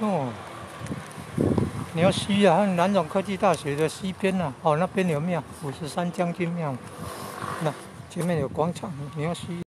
哦，你要西啊，南总科技大学的西边呐、啊，哦，那边有庙，五十三将军庙，那前面有广场，你要西。